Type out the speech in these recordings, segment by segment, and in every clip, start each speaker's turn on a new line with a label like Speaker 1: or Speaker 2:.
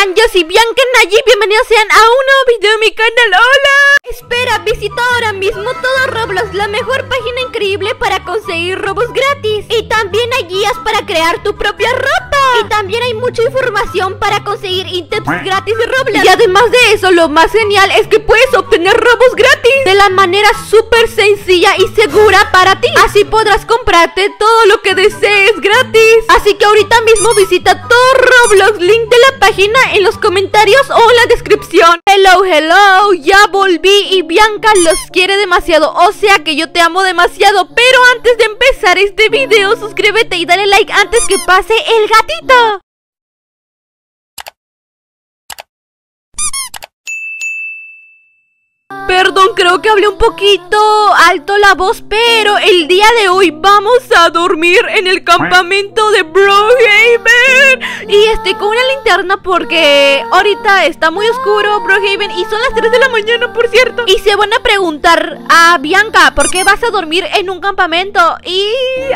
Speaker 1: están? Yo soy Bianca Nayib, bienvenidos sean a un nuevo video de mi canal, ¡hola! Espera, visita ahora mismo todo Roblox, la mejor página increíble para conseguir robos gratis. Y también hay guías para crear tu propia ropa. Y también hay mucha información para conseguir ítems gratis de Roblox. Y además de eso, lo más genial es que puedes obtener robos gratis De la manera súper sencilla y segura para ti. Así podrás comprarte todo lo que desees gratis. Así que ahorita mismo visita todo Roblox, link de la página en los comentarios o en la descripción. Hello, hello, ya volví y Bianca los quiere demasiado O sea que yo te amo demasiado Pero antes de empezar este video, suscríbete y dale like antes que pase el gatito Perdón, creo que hablé un poquito alto la voz, pero el día de hoy vamos a dormir en el campamento de Brohaven. Y estoy con una linterna porque ahorita está muy oscuro Brohaven y son las 3 de la mañana, por cierto. Y se van a preguntar a Bianca, ¿por qué vas a dormir en un campamento? Y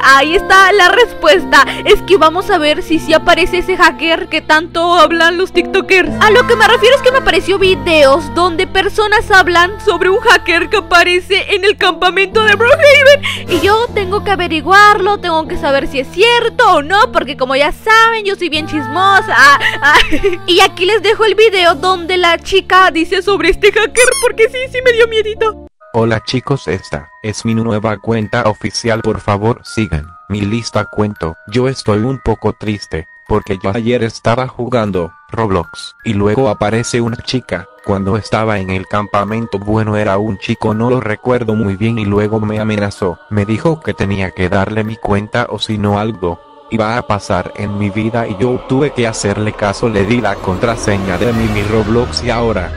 Speaker 1: ahí está la respuesta. Es que vamos a ver si sí aparece ese hacker que tanto hablan los TikTokers. A lo que me refiero es que me apareció videos donde personas hablan sobre un hacker que aparece en el campamento de Brookhaven. Y yo tengo que averiguarlo, tengo que saber si es cierto o no Porque como ya saben, yo soy bien chismosa. Y aquí les dejo el video donde la chica dice sobre este hacker Porque sí, sí me dio miedito.
Speaker 2: Hola chicos, esta es mi nueva cuenta oficial, por favor sigan mi lista cuento. Yo estoy un poco triste, porque yo ayer estaba jugando Roblox y luego aparece una chica cuando estaba en el campamento bueno era un chico no lo recuerdo muy bien y luego me amenazó. Me dijo que tenía que darle mi cuenta o si no algo iba a pasar en mi vida y yo tuve que hacerle caso le di la contraseña de mi, mi Roblox y ahora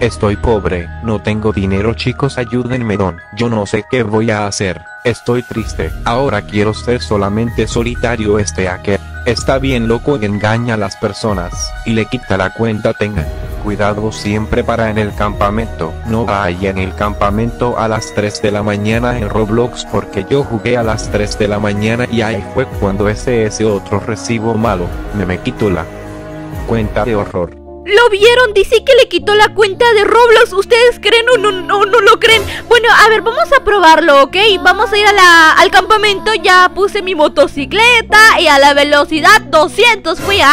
Speaker 2: Estoy pobre, no tengo dinero chicos ayúdenme don, yo no sé qué voy a hacer, estoy triste, ahora quiero ser solamente solitario este hacker, está bien loco y engaña a las personas, y le quita la cuenta tengan cuidado siempre para en el campamento. No vaya en el campamento a las 3 de la mañana en Roblox porque yo jugué a las 3 de la mañana y ahí fue cuando ese ese otro recibo malo me me quitó la cuenta de horror.
Speaker 1: ¿Lo vieron? Dice que le quitó la cuenta de Roblox. ¿Ustedes creen o no, no, no lo creen? Bueno, a ver, vamos a probarlo, ¿ok? Vamos a ir a al campamento. Ya puse mi motocicleta y a la velocidad 200 fui a...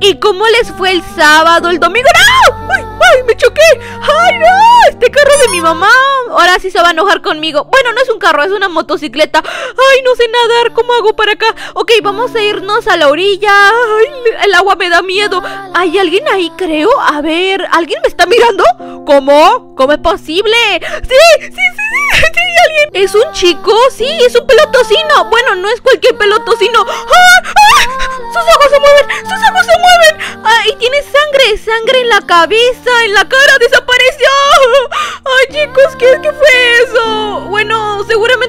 Speaker 1: ¿Y cómo les fue el sábado, el domingo? ¡No! ¡Ay, ay, me choqué! ¡Ay, no! Este carro de mi mamá. Ahora sí se va a enojar conmigo. Bueno, no es un carro, es una motocicleta. ¡Ay, no sé nadar! ¿Cómo hago para acá? Ok, vamos a irnos a la orilla. ¡Ay, el agua me da miedo! ¿Hay alguien ahí, creo? A ver, ¿alguien me está mirando? ¿Cómo? ¿Cómo es posible? ¡Sí, sí, sí, sí! sí alguien! ¿Es un chico? Sí, es un pelotocino. Bueno, no es cualquier pelotocino. ¡Ah! ¡Ah! ¡Sus ojos se mueven! ¡Sus ojos se mueven! ¡Ah! Tiene sangre, sangre en la cabeza, en la cara. ¡Desapareció! ¡Ay, chicos! ¿Qué, qué fue eso? Bueno, seguramente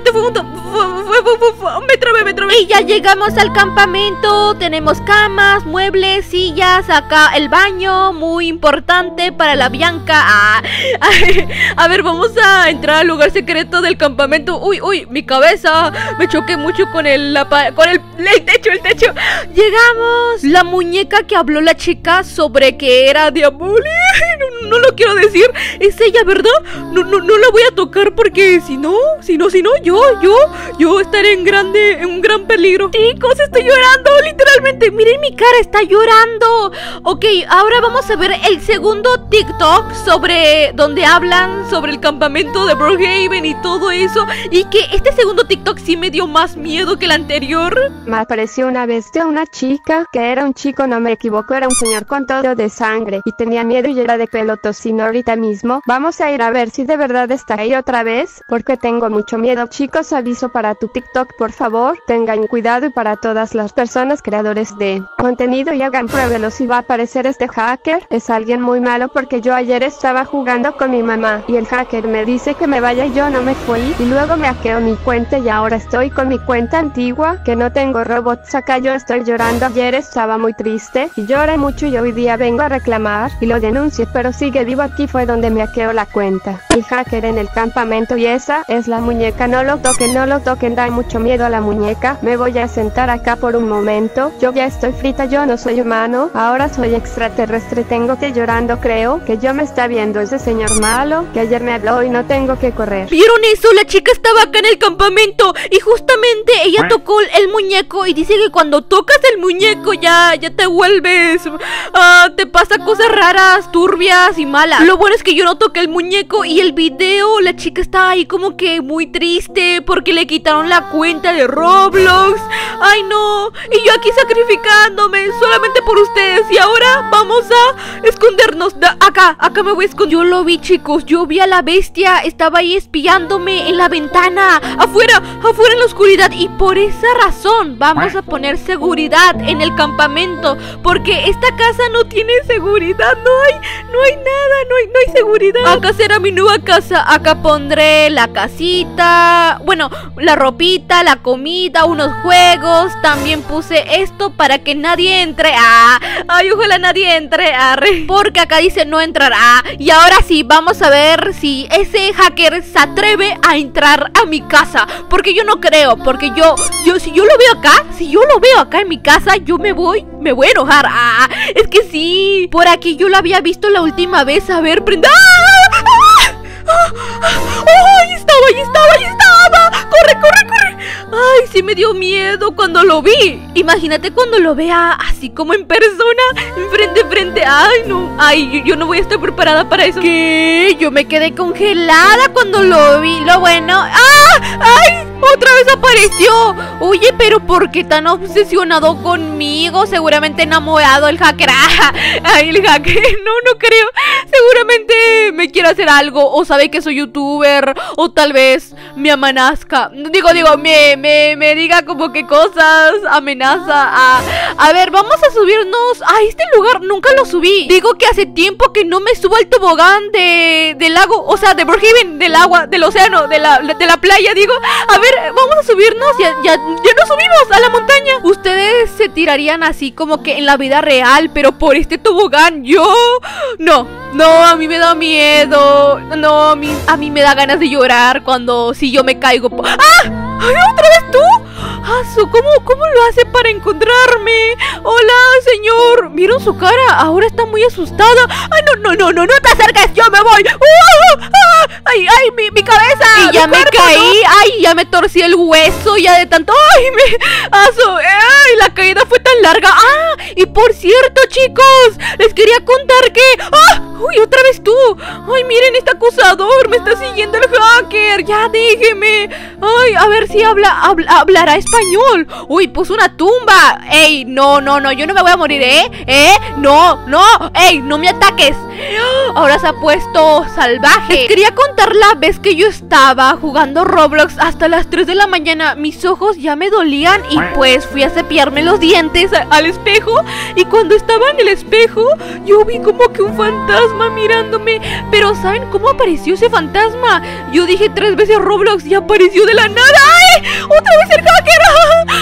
Speaker 1: trabé, me trabé. Y ya llegamos al campamento. Tenemos camas, muebles, sillas. Acá el baño, muy importante para la Bianca. Ah, a ver, vamos a entrar al lugar secreto del campamento. Uy, uy, mi cabeza. Me choqué mucho con el, con el, el techo, el techo. Llegamos. La muñeca que habló la chica sobre que era diabólica. No, lo quiero decir. Es ella, ¿verdad? No, no, no la voy a tocar porque si no, si no, si no, yo, yo, yo estaré en grande, en un gran peligro. Chicos, estoy llorando, literalmente. Miren mi cara, está llorando. Ok, ahora vamos a ver el segundo TikTok sobre donde hablan sobre el campamento de Brookhaven y todo eso. Y que este segundo TikTok sí me dio más miedo que el anterior.
Speaker 3: Me apareció una vez de una chica que era un chico, no me equivoco, era un señor con todo de sangre y tenía miedo y era de pelo tocino ahorita mismo. Vamos a ir a ver si de verdad está ahí otra vez porque tengo mucho miedo. Chicos, aviso para tu TikTok, por favor, tengan cuidado y para todas las personas creadores de contenido y hagan pruébelo si va a aparecer este hacker. Es alguien muy malo porque yo ayer estaba jugando con mi mamá y el hacker me dice que me vaya y yo no me fui y luego me hackeó mi cuenta y ahora estoy con mi cuenta antigua que no tengo robots acá yo estoy llorando ayer estaba muy triste y lloré mucho y hoy día vengo a reclamar y lo denuncié pero sigue vivo aquí fue donde me hackeó la cuenta. El hacker en el campamento y esa es la muñeca. No lo toquen, no lo toquen, da mucho miedo a la muñeca. Me voy a sentar acá por un momento. Yo ya estoy frita, yo no soy humano. Ahora soy extraterrestre. Tengo que llorando, creo que yo me está viendo ese señor malo que ayer me habló y no tengo que correr.
Speaker 1: ¿Vieron eso? La chica estaba acá en el campamento y justamente ella tocó el muñeco y dice que cuando tocas el muñeco ya, ya te vuelves, ah, te pasa cosas raras, turbias y malas. Lo bueno es que yo no toqué el muñeco y el video, la chica está ahí como que muy triste porque le quitaron la cuenta de Roblox. Ay no, y yo aquí sacrificándome solamente por ustedes. Y ahora vamos a escondernos. acá, acá me voy a esconder. Yo lo vi chicos, yo vi a la bestia, estaba ahí espiándome en la ventana, afuera, afuera en la oscuridad. Y por esa razón vamos a poner seguridad en el campamento. Porque esta casa no tiene seguridad, no hay, no hay nada, no hay, no hay seguridad. Acá será mi nueva casa, acá pondré la casita, bueno, la ropita, la comida, unos juegos, también puse esto para que nadie entre, ah, ay, ojalá nadie entre, porque acá dice no entrará, y ahora sí, vamos a ver si ese hacker se atreve a entrar a mi casa, porque yo no creo, porque yo, yo, si yo lo veo acá, si yo lo veo acá en mi casa, yo me voy, me voy a enojar, ah, es que sí, por aquí yo lo había visto la última vez, a ver, prenda, ¡Ah! ¡Ah! ¡Ah! ¡Ahí estaba, ahí estaba, ahí estaba! Ay, sí me dio miedo cuando lo vi. Imagínate cuando lo vea así como en persona, frente frente. Ay, no. Ay, yo, no voy a estar preparada para eso. ¿Qué? Yo me quedé congelada cuando lo vi. Lo bueno. ¡Ah! ¡Ay! ¡Otra vez apareció! Oye, pero ¿por qué tan obsesionado conmigo? Seguramente enamorado el hacker. ¡Ay, el hacker! No, no creo. Seguramente me quiere hacer algo. O sabe que soy youtuber. O tal vez me amanazca. Digo, digo, me, me, me diga como que cosas. Amenaza. A, a ver, vamos a subirnos a este lugar. Nunca lo subí. Digo que hace tiempo que no me subo al tobogán de, del lago. O sea, de Brookhaven, del agua, del océano, de la, de la playa. Digo, a ver vamos a subirnos. Ya, ya, ya nos subimos a la montaña. Ustedes se tirarían así como que en la vida real, pero por este tobogán. Yo. No, no, a mí me da miedo. No, a mí, a mí me da ganas de llorar cuando si yo me caigo. ¡Ah! ¡Ay, otra vez tú! ¡Asu! ¿Cómo, ¿Cómo lo hace para encontrarme? ¡Hola, señor! ¿Vieron su cara? Ahora está muy asustada. ¡Ay, no, no, no, no! ¡No te acerques! ¡Yo me voy! ¡Uh! ¡Ah! ¡Ay, ay! Mi, ¡Mi, cabeza! Y ya me caí. ¡Ay! Ya me torcí el hueso ya de tanto. ¡Ay! Me... ¡Asu! ¡Ay! La caída fue tan larga. ¡Ah! Y por cierto, chicos, les quería contar que. ¡Ah! ¡Uy, otra vez tú! ¡Ay, miren, este acusador! ¡Me está siguiendo el hacker! ¡Ya déjeme! ¡Ay, a ver si habla, hablará español! ¡Uy, puso una tumba! ¡Ey, no, no, no! Yo no me voy a morir, ¿eh? ¿Eh? ¡No, no! ¡Ey, no me ataques! Ahora se ha puesto salvaje. Les quería contar la vez que yo estaba jugando Roblox hasta las 3 de la mañana. Mis ojos ya me dolían y pues fui a cepillarme los dientes al espejo. Y cuando estaba en el espejo, yo vi como que un fantasma mirándome. Pero ¿saben cómo apareció ese fantasma? Yo dije tres veces Roblox y apareció de la nada. ¡Ay! ¡Otra vez el hacker!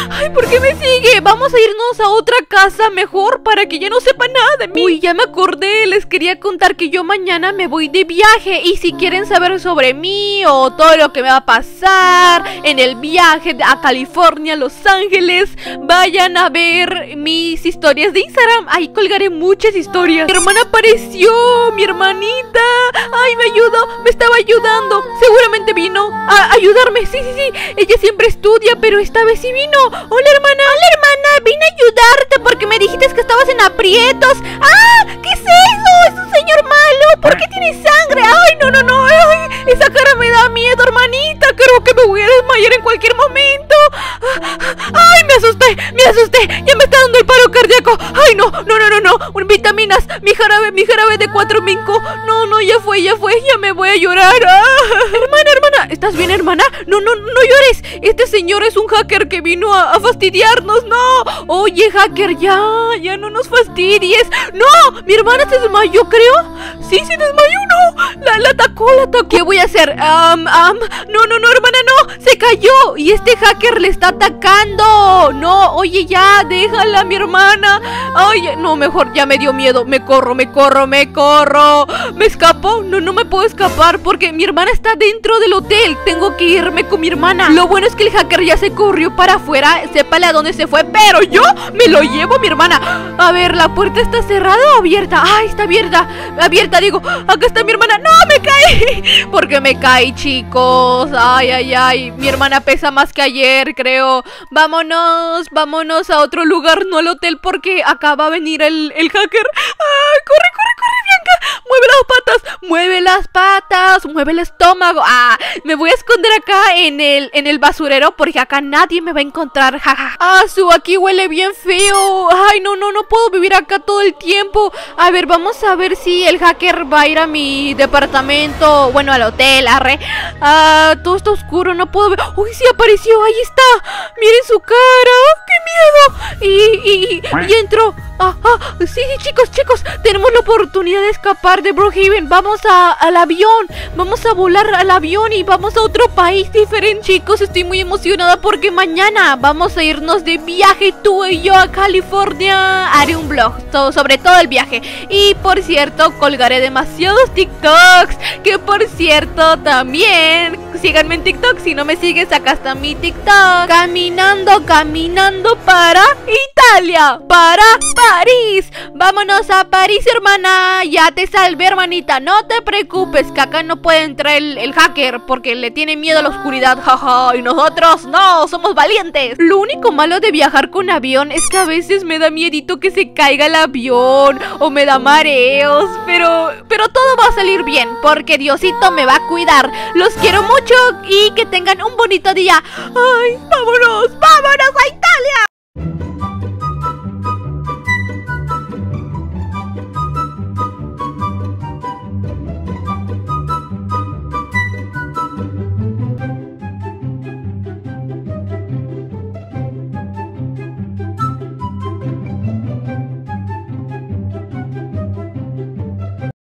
Speaker 1: ¡Ay! ¿Por qué me sigue? Vamos a irnos a otra casa mejor para que ya no sepa nada de mí. Uy, ya me acordé. Les quería contar que yo mañana me voy de viaje. Y si quieren saber sobre mí o todo lo que me va a pasar en el viaje a California, Los Ángeles, vayan a ver mis historias de Instagram. Ahí colgaré muchas historias. Mi hermana apareció mi hermanita. Ay, me ayudó, me estaba ayudando. Seguramente vino a ayudarme. Sí, sí, sí. Ella siempre estudia, pero esta vez sí vino. Hola, hermana. Hola, hermana. Vine a ayudarte porque me dijiste que estabas en aprietos. ¡Ah! ¿Qué es eso? Es un señor malo. ¿Por qué tiene sangre? Ay, no, no, no. Ay, esa cara me da miedo, hermanita. Creo que me voy a desmayar en cualquier momento. Ay, me asusté, me asusté. Ya me está dando el paro cardíaco. Ay, no, no, no, no, no. Vitaminas, mi jarabe, mi jarabe de cuatro minco. No, no, ya fue, ya fue, ya me voy a llorar. Ah. Hermana, ¿estás bien, hermana? No, no, no llores. Este señor es un hacker que vino a, fastidiarnos. No. Oye, hacker, ya, ya no nos fastidies. No, mi hermana se desmayó. creo. Sí, se desmayó, no. La, la atacó, la atacó. ¿Qué voy a hacer? Um, no, no, no, hermana, no. Se cayó. Y este hacker le está atacando. No, oye, ya, déjala, mi hermana. Ay, no, mejor ya me dio miedo. Me corro, me corro, me corro. ¿Me escapo? No, no me puedo escapar porque mi hermana está dentro del hotel. Tengo que irme con mi hermana. Lo bueno es que el hacker ya se corrió para afuera. Sépale a dónde se fue. Pero yo me lo llevo, mi hermana. A ver, ¿la puerta está cerrada o abierta? Ay, está abierta. Abierta, digo. Acá está mi hermana. ¡No, me caí! Porque me caí, chicos. Ay, ay, ay. Mi hermana pesa más que ayer, creo. Vámonos, vámonos a otro lugar, no al hotel, porque acá va a venir el, el hacker. ¡Ay, corre, corre, corre, Bianca! ¡Mueve las patas! ¡Mueve las patas! ¡Mueve el estómago! ¡Ah! Me voy a esconder acá en el, en el basurero porque acá nadie me va a encontrar. ¡Jaja! ¡Ah, su! Aquí huele bien feo. ¡Ay, no, no, no puedo vivir acá todo el tiempo! A ver, vamos a ver si el hacker va a ir a mi departamento. Bueno, al hotel, arre. Ah, todo está oscuro, no puedo ver. ¡Uy, sí apareció! ¡Ahí está! ¡Miren su cara! ¡Qué miedo! Y, y, y entró. Ah, ah, sí, sí, chicos, chicos, tenemos la oportunidad de escapar de Brookhaven. Vamos a, al avión, vamos a volar al avión y vamos a otro país diferente. Chicos, estoy muy emocionada porque mañana vamos a irnos de viaje tú y yo a California. Haré un blog sobre todo el viaje. Y por cierto, colgaré demasiados TikToks. Que por cierto, también síganme en TikTok. Si no me sigues, acá está mi TikTok. Caminando, caminando para Italia, para París. Vámonos a París, hermana. Ya te salvé, hermanita. No te preocupes, que acá no puede entrar el, el hacker porque le tiene miedo a la oscuridad. Jaja. Y nosotros no, somos valientes. Lo único malo de viajar con avión es que a veces me da miedito que se caiga el avión o me da mareos. Pero, pero todo va a salir bien porque Diosito me va a cuidar. Los quiero mucho y que tengan un bonito día. ¡Ay, vámonos!